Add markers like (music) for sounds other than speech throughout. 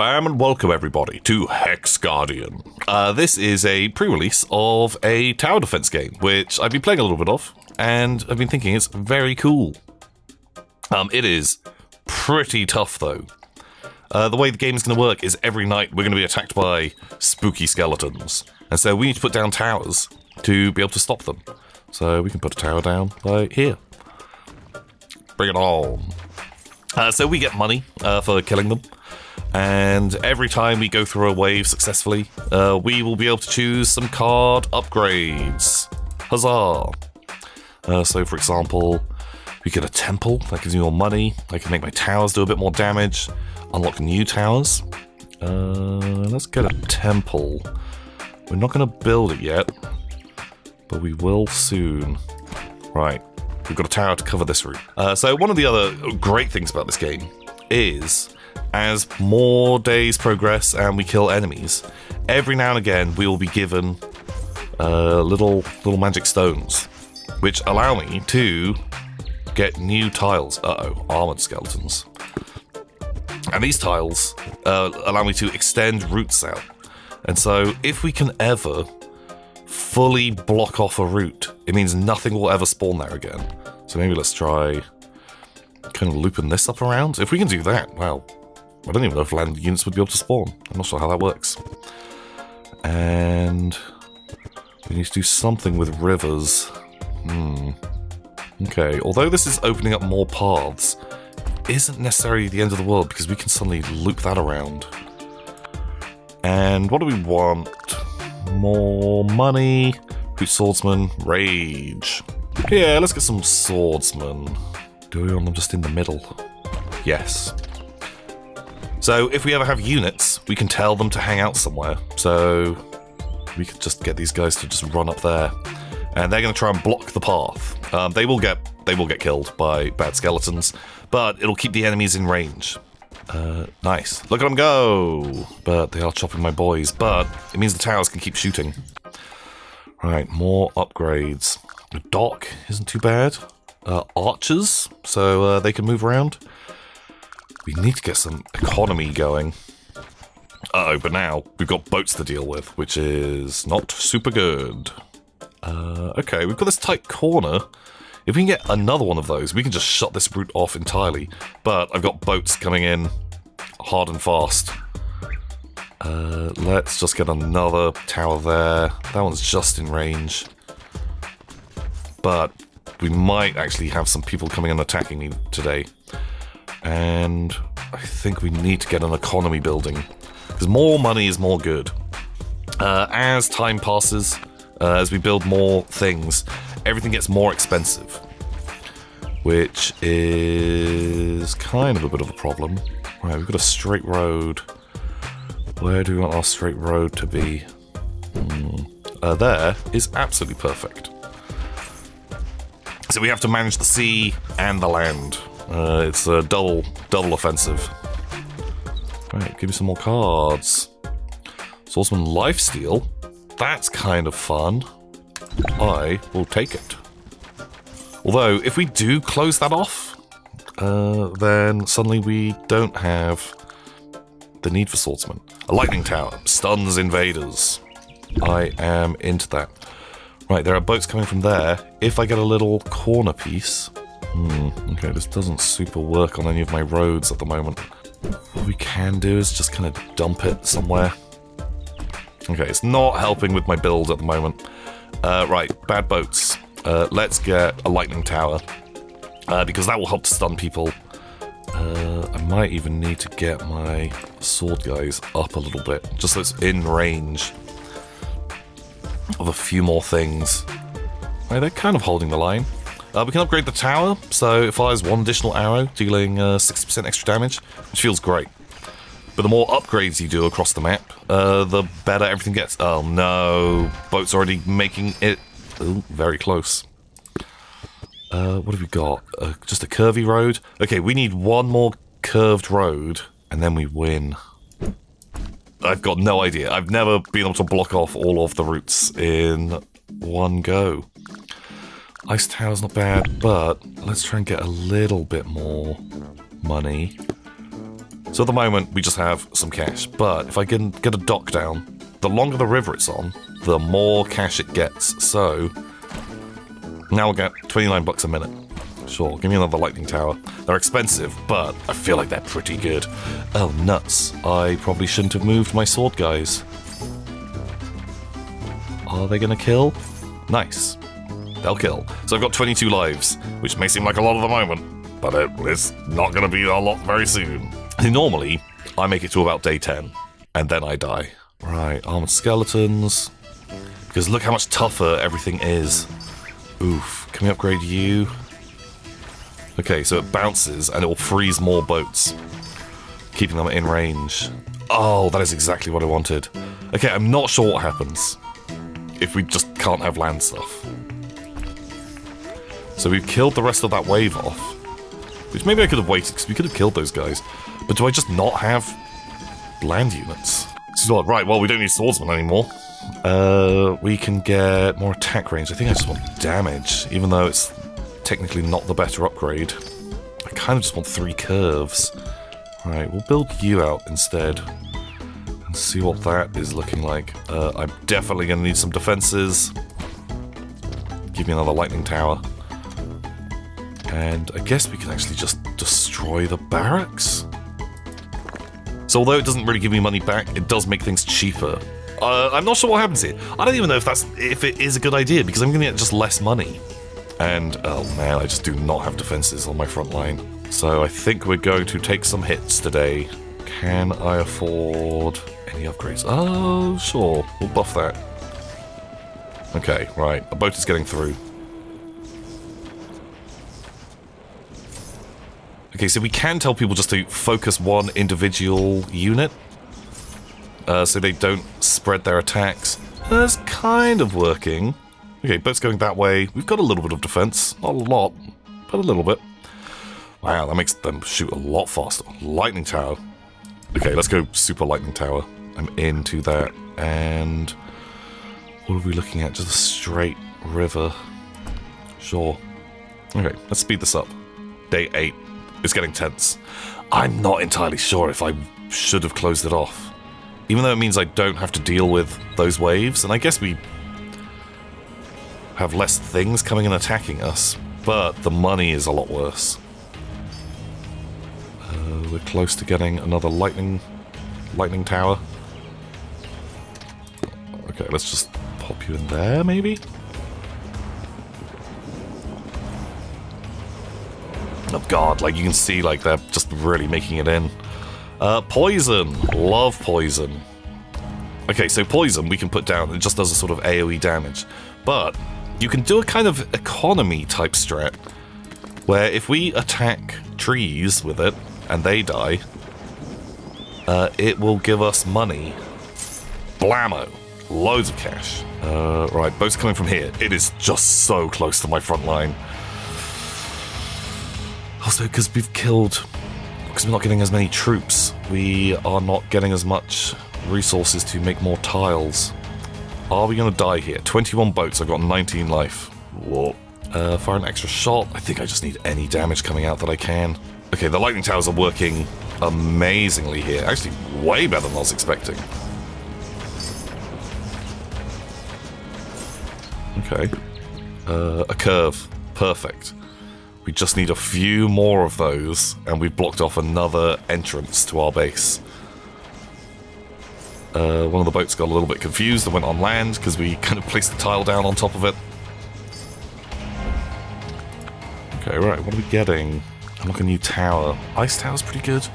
Shabam and welcome everybody to Hexguardian. Uh, this is a pre-release of a tower defense game, which I've been playing a little bit of, and I've been thinking it's very cool. Um, it is pretty tough though. Uh, the way the game is going to work is every night we're going to be attacked by spooky skeletons, and so we need to put down towers to be able to stop them. So we can put a tower down right here. Bring it on. Uh, so we get money uh, for killing them. And every time we go through a wave successfully, uh, we will be able to choose some card upgrades. Huzzah! Uh, so, for example, we get a temple that gives me more money. I can make my towers do a bit more damage. Unlock new towers. Uh, let's get a temple. We're not going to build it yet, but we will soon. Right, we've got a tower to cover this route. Uh, so one of the other great things about this game is as more days progress and we kill enemies, every now and again we will be given uh, little little magic stones, which allow me to get new tiles. Uh-oh, armored skeletons. And these tiles uh, allow me to extend routes out. And so if we can ever fully block off a route, it means nothing will ever spawn there again. So maybe let's try kind of looping this up around. If we can do that, well, I don't even know if land units would be able to spawn. I'm not sure how that works. And we need to do something with rivers. Hmm. Okay, although this is opening up more paths, isn't necessarily the end of the world because we can suddenly loop that around. And what do we want? More money, Root Swordsman, Rage. Yeah, let's get some Swordsman. Do we want them just in the middle? Yes. So if we ever have units, we can tell them to hang out somewhere. So we could just get these guys to just run up there. And they're going to try and block the path. Um, they will get they will get killed by bad skeletons, but it'll keep the enemies in range. Uh, nice. Look at them go! But they are chopping my boys. But it means the towers can keep shooting. Right, more upgrades. The dock isn't too bad. Uh, archers, so uh, they can move around. We need to get some economy going. Uh oh but now we've got boats to deal with, which is not super good. Uh, okay, we've got this tight corner. If we can get another one of those, we can just shut this route off entirely. But I've got boats coming in hard and fast. Uh, let's just get another tower there. That one's just in range. But we might actually have some people coming and attacking me today. And I think we need to get an economy building. Because more money is more good. Uh, as time passes, uh, as we build more things, everything gets more expensive. Which is kind of a bit of a problem. Right, we've got a straight road. Where do we want our straight road to be? Hmm. Uh, there is absolutely perfect. So we have to manage the sea and the land. Uh, it's a double double offensive. Right, give me some more cards. Swordsman Lifesteal. That's kind of fun. I will take it. Although, if we do close that off, uh, then suddenly we don't have the need for swordsman. A lightning tower stuns invaders. I am into that. Right, there are boats coming from there. If I get a little corner piece... Hmm, okay, this doesn't super work on any of my roads at the moment. What we can do is just kind of dump it somewhere. Okay, it's not helping with my build at the moment. Uh, right, bad boats. Uh, let's get a lightning tower. Uh, because that will help to stun people. Uh, I might even need to get my sword guys up a little bit. Just so it's in range of a few more things. Right, they're kind of holding the line. Uh, we can upgrade the tower, so it fires one additional arrow, dealing 60% uh, extra damage, which feels great. But the more upgrades you do across the map, uh, the better everything gets. Oh no, boat's already making it Ooh, very close. Uh, what have we got? Uh, just a curvy road? Okay, we need one more curved road, and then we win. I've got no idea. I've never been able to block off all of the routes in one go. Ice Tower's not bad, but let's try and get a little bit more money. So at the moment, we just have some cash. But if I can get a dock down, the longer the river it's on, the more cash it gets. So now we'll get 29 bucks a minute. Sure, give me another lightning tower. They're expensive, but I feel like they're pretty good. Oh, nuts. I probably shouldn't have moved my sword guys. Are they gonna kill? Nice. They'll kill. So I've got 22 lives, which may seem like a lot at the moment, but it's not gonna be a lot very soon. Normally, I make it to about day 10, and then I die. Right, armored skeletons. Because look how much tougher everything is. Oof. Can we upgrade you? Okay, so it bounces and it will freeze more boats, keeping them in range. Oh, that is exactly what I wanted. Okay, I'm not sure what happens if we just can't have land stuff. So we've killed the rest of that wave off. Which maybe I could have waited, because we could have killed those guys. But do I just not have land units? Right, well, we don't need swordsmen anymore. Uh, we can get more attack range. I think I just want damage, even though it's technically not the better upgrade. I kind of just want three curves. Right, we'll build you out instead. And see what that is looking like. Uh, I'm definitely going to need some defenses. Give me another lightning tower. And I guess we can actually just destroy the barracks? So although it doesn't really give me money back, it does make things cheaper. Uh, I'm not sure what happens here. I don't even know if that's if it is a good idea because I'm going to get just less money. And oh man, I just do not have defenses on my front line. So I think we're going to take some hits today. Can I afford any upgrades? Oh, sure. We'll buff that. Okay, right. A boat is getting through. Okay, so we can tell people just to focus one individual unit. Uh, so they don't spread their attacks. That's kind of working. Okay, boat's going that way. We've got a little bit of defense. Not a lot, but a little bit. Wow, that makes them shoot a lot faster. Lightning tower. Okay, let's go super lightning tower. I'm into that. And what are we looking at? Just a straight river. Sure. Okay, let's speed this up. Day 8. It's getting tense. I'm not entirely sure if I should have closed it off. Even though it means I don't have to deal with those waves, and I guess we have less things coming and attacking us, but the money is a lot worse. Uh, we're close to getting another lightning lightning tower. Okay, let's just pop you in there, maybe? God, like you can see like they're just really making it in. Uh, poison. Love poison. Okay, so poison we can put down. It just does a sort of AoE damage. But you can do a kind of economy type strat where if we attack trees with it and they die, uh, it will give us money. Blammo. Loads of cash. Uh, right, boat's coming from here. It is just so close to my front line. Also, because we've killed... Because we're not getting as many troops, we are not getting as much resources to make more tiles. Are we going to die here? 21 boats, I've got 19 life. Whoa. Uh, fire an extra shot. I think I just need any damage coming out that I can. Okay, the lightning towers are working amazingly here. Actually, way better than I was expecting. Okay. Uh, a curve. Perfect. We just need a few more of those, and we've blocked off another entrance to our base. Uh, one of the boats got a little bit confused and went on land because we (laughs) kind of placed the tile down on top of it. Okay, right, what are we getting? Unlock a new tower. Ice tower's pretty good.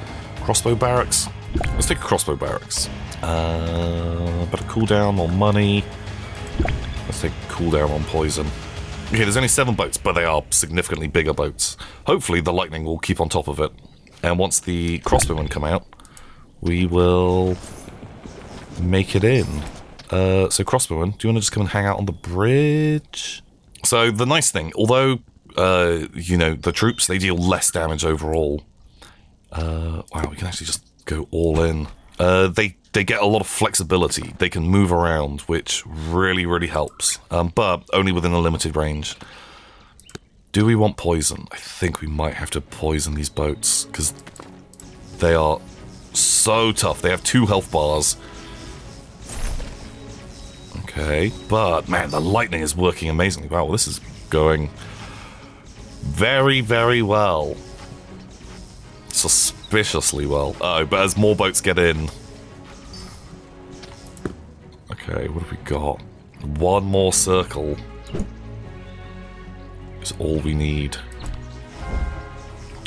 Crossbow barracks. Let's take a crossbow barracks. Uh, better cooldown on money. Let's take cooldown on poison. Okay, there's only seven boats, but they are significantly bigger boats. Hopefully the lightning will keep on top of it. And once the crossbowmen come out, we will make it in. Uh, so crossbowmen, do you want to just come and hang out on the bridge? So the nice thing, although, uh, you know, the troops, they deal less damage overall. Uh, wow, we can actually just go all in. Uh, they they get a lot of flexibility. They can move around, which really, really helps. Um, but only within a limited range. Do we want poison? I think we might have to poison these boats, because they are So tough. They have two health bars. Okay, but man, the lightning is working amazingly Wow, This is going very, very well. Suspiciously well. Oh, but as more boats get in... Okay, what have we got? One more circle is all we need.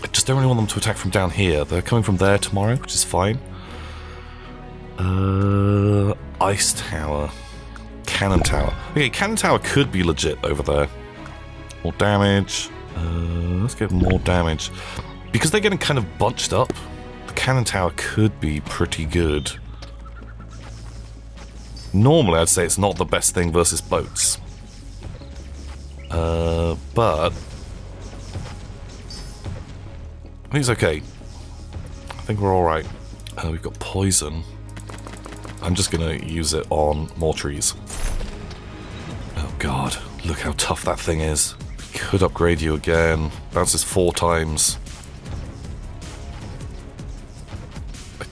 I just don't really want them to attack from down here. They're coming from there tomorrow, which is fine. Uh, Ice Tower. Cannon Tower. Okay, Cannon Tower could be legit over there. More damage. Uh, let's get more damage. Because they're getting kind of bunched up, the Cannon Tower could be pretty good. Normally, I'd say it's not the best thing versus boats. Uh, but... I think it's okay. I think we're alright. Uh, we've got poison. I'm just gonna use it on more trees. Oh god, look how tough that thing is. Could upgrade you again. Bounces four times.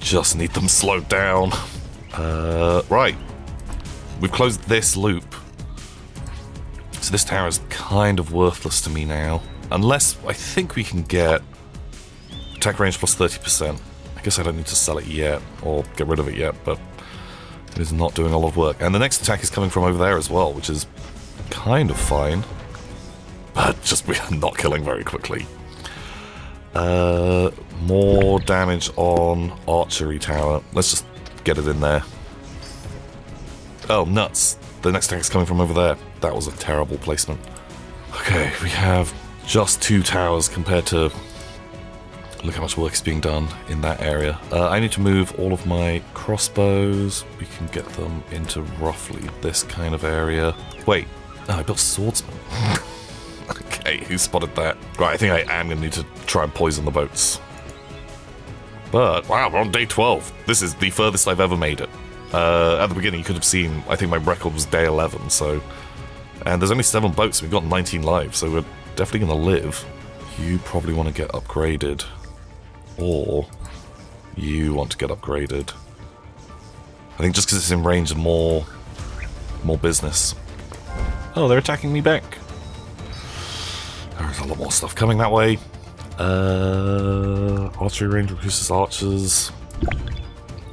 Just need them slowed down. Uh, right. We've closed this loop. So this tower is kind of worthless to me now. Unless I think we can get attack range plus 30%. I guess I don't need to sell it yet, or get rid of it yet, but it is not doing a lot of work. And the next attack is coming from over there as well, which is kind of fine. But just (laughs) we are not killing very quickly. Uh, more damage on archery tower. Let's just get it in there. Oh, nuts. The next attack is coming from over there. That was a terrible placement. Okay, we have just two towers compared to... Look how much work is being done in that area. Uh, I need to move all of my crossbows. We can get them into roughly this kind of area. Wait, oh, I built swordsman. (laughs) okay, who spotted that? Right, I think I am going to need to try and poison the boats. But, wow, we're on day 12. This is the furthest I've ever made it. Uh, at the beginning, you could have seen, I think my record was day 11, so... And there's only 7 boats, we've got 19 lives, so we're definitely going to live. You probably want to get upgraded. Or you want to get upgraded. I think just because it's in range of more, more business. Oh, they're attacking me back. There's a lot more stuff coming that way. Uh, archery range reduces archers.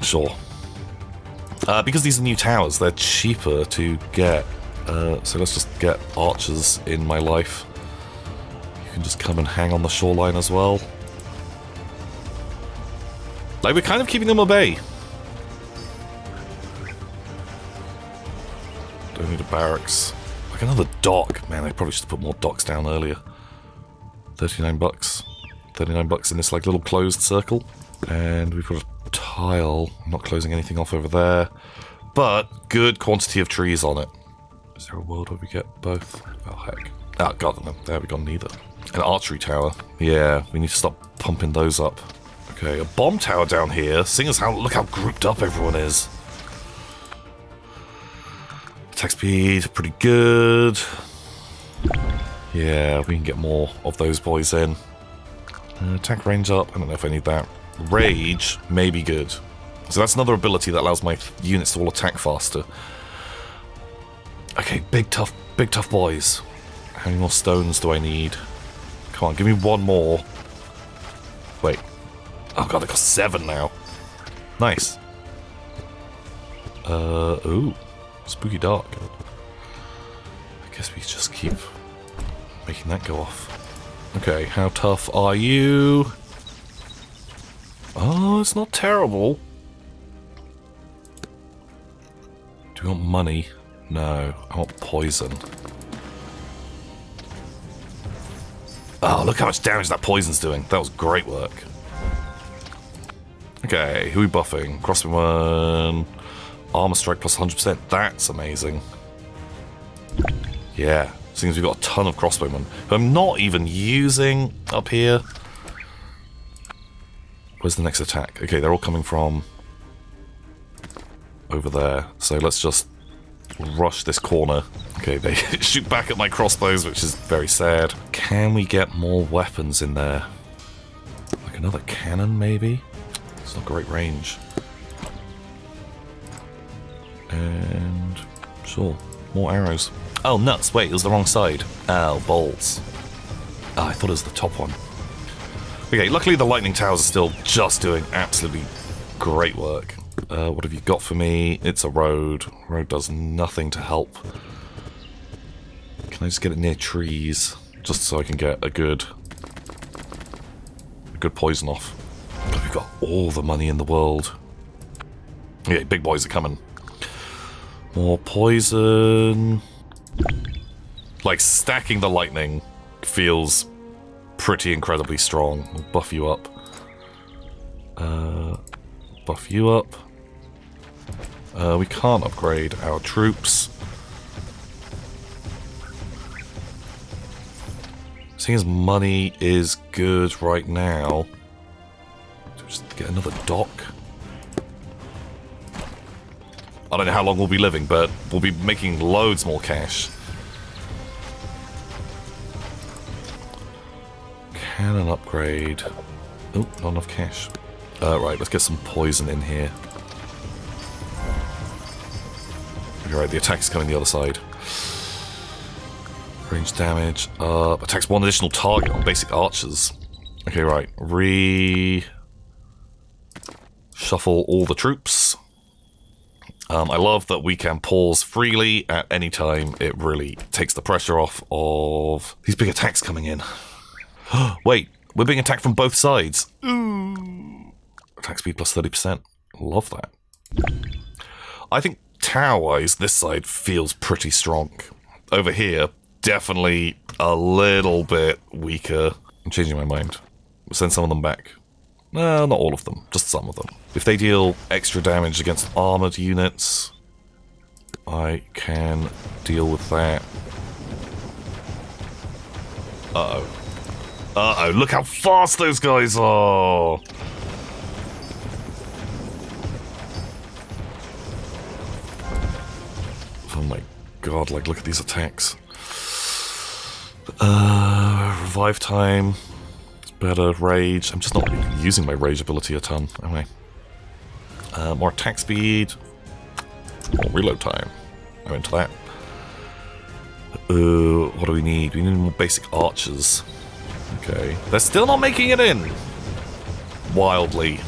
Sure. Uh, because these are new towers, they're cheaper to get. Uh, so let's just get archers in my life. You can just come and hang on the shoreline as well. Like, we're kind of keeping them at bay. Don't need a barracks. Like another dock. Man, I probably should have put more docks down earlier. 39 bucks. 39 bucks in this like little closed circle. And we've got a tile. I'm not closing anything off over there. But good quantity of trees on it. Is there a world where we get both? Oh, heck. Ah, got them. There we go, neither. An archery tower. Yeah, we need to stop pumping those up. Okay, a bomb tower down here. Seeing as how, look how grouped up everyone is. Attack speed, pretty good. Yeah, we can get more of those boys in. Uh, attack range up. I don't know if I need that. Rage may be good. So that's another ability that allows my units to all attack faster. Okay, big tough, big tough boys. How many more stones do I need? Come on, give me one more. Wait. Oh god, I got seven now. Nice. Uh, ooh. Spooky dark. I guess we just keep making that go off. Okay, how tough are you? Oh, it's not terrible. Do you want money? No, I want poison. Oh, look how much damage that poison's doing. That was great work. Okay, who are we buffing? Crossbowman, armor strike plus 100%. That's amazing. Yeah, seems we've got a ton of crossbowmen, who I'm not even using up here. Where's the next attack? Okay, they're all coming from over there. So let's just rush this corner. Okay, they (laughs) shoot back at my crossbows, which is very sad. Can we get more weapons in there? Like another cannon, maybe? It's not great range. And sure, more arrows. Oh, nuts. Wait, it was the wrong side. Oh, bolts. Oh, I thought it was the top one. Okay, luckily the lightning towers are still just doing absolutely great work. Uh, what have you got for me? It's a road. Road does nothing to help. Can I just get it near trees? Just so I can get a good... A good poison off. We've got all the money in the world. Yeah, big boys are coming. More poison... Like, stacking the lightning feels pretty incredibly strong. We'll buff you up. Uh, buff you up. Uh, we can't upgrade our troops. Seeing as money is good right now, just get another dock. I don't know how long we'll be living, but we'll be making loads more cash. Cannon upgrade. Oh, not enough cash. Uh, right, let's get some poison in here. You're right, the attack's coming the other side. Range damage. Uh, attacks one additional target on basic archers. Okay, right. Re... Shuffle all the troops. Um, I love that we can pause freely at any time. It really takes the pressure off of these big attacks coming in. (gasps) Wait, we're being attacked from both sides. Ooh. Attack speed plus 30%. Love that. I think tower-wise, this side feels pretty strong. Over here, definitely a little bit weaker. I'm changing my mind. We'll send some of them back. No, not all of them, just some of them. If they deal extra damage against armored units, I can deal with that. Uh-oh. Uh-oh, look how fast those guys are! Oh my god, like, look at these attacks. Uh, revive time. It's better. Rage. I'm just not using my rage ability a ton, am I? Uh, more attack speed. More reload time. I'm into that. Uh, what do we need? We need more basic archers. Okay. They're still not making it in! Wildly.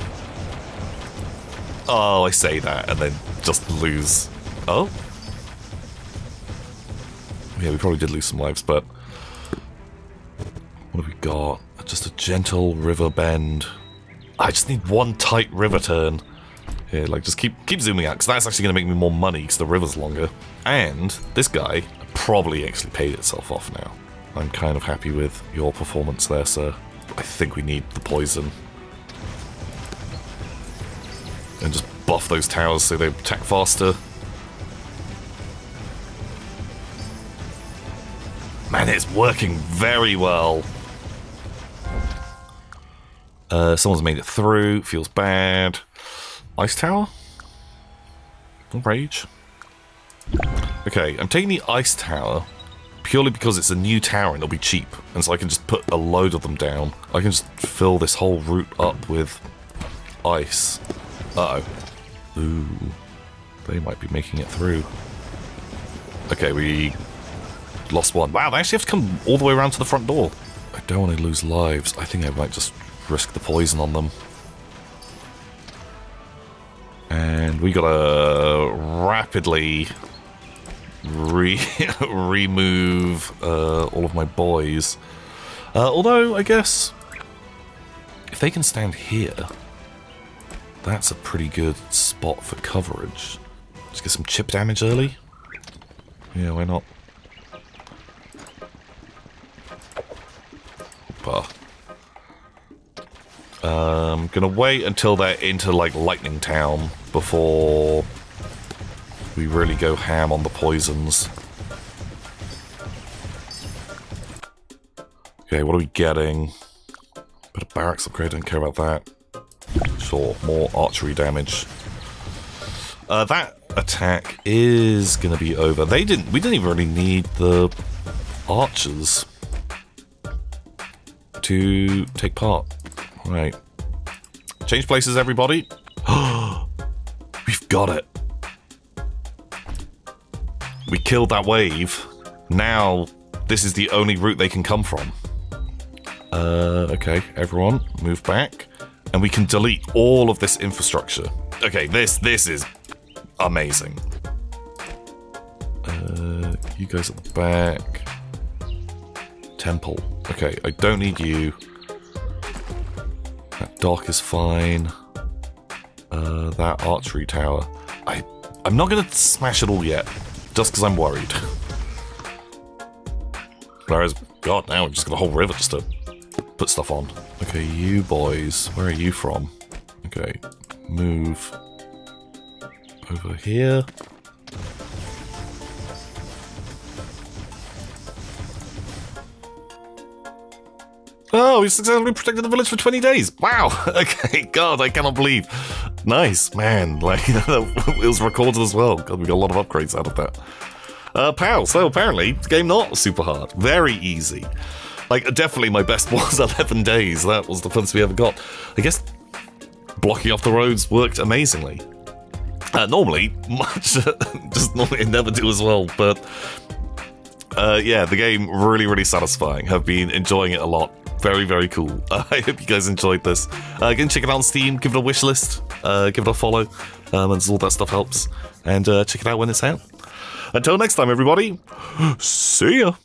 Oh, I say that and then just lose. Oh? Yeah, we probably did lose some lives, but... What have we got? Just a gentle river bend. I just need one tight river turn. Here, like, just keep keep zooming out, because that's actually going to make me more money, because the river's longer. And this guy probably actually paid itself off now. I'm kind of happy with your performance there, sir. I think we need the poison. And just buff those towers so they attack faster. Man, it's working very well. Uh, someone's made it through. Feels bad. Ice tower? Rage? Okay, I'm taking the ice tower purely because it's a new tower and it'll be cheap. And so I can just put a load of them down. I can just fill this whole route up with ice. Uh-oh. Ooh. They might be making it through. Okay, we lost one. Wow, they actually have to come all the way around to the front door. I don't want to lose lives. I think I might just risk the poison on them. And we gotta rapidly re (laughs) remove uh, all of my boys. Uh, although, I guess, if they can stand here, that's a pretty good spot for coverage. Let's get some chip damage early. Yeah, why not? Opa. Um, gonna wait until they're into, like, Lightning Town before we really go ham on the poisons. Okay, what are we getting? Bit of barracks upgrade, don't care about that. Sure, more archery damage. Uh, that attack is gonna be over. They didn't, we didn't even really need the archers to take part. Right. Change places, everybody. (gasps) We've got it. We killed that wave. Now, this is the only route they can come from. Uh, okay, everyone, move back. And we can delete all of this infrastructure. Okay, this this is amazing. Uh, you guys at the back. Temple. Okay, I don't need you. That dock is fine. Uh, that archery tower. I, I'm not gonna smash it all yet, just because I'm worried. Whereas, God, now we've just got a whole river just to put stuff on. Okay, you boys, where are you from? Okay, move over here. Oh, we successfully protected the village for 20 days. Wow. (laughs) Okay, God, I cannot believe. Nice, man. (laughs) Like, it was recorded as well. God, we got a lot of upgrades out of that. Uh, pal, so apparently, game not super hard. Very easy. Like, definitely my best (laughs) was 11 days. That was the funnest we ever got. I guess blocking off the roads worked amazingly. Uh, normally, (laughs) much just normally never do as well, but uh, yeah, the game really, really satisfying. Have been enjoying it a lot. Very, very cool. Uh, (laughs) I hope you guys enjoyed this. Uh, and check it out on Steam. Give it a wish list. Uh, give it a follow, um, and all that stuff helps. And uh, check it out when it's out. Until next time, everybody. (gasps) See ya.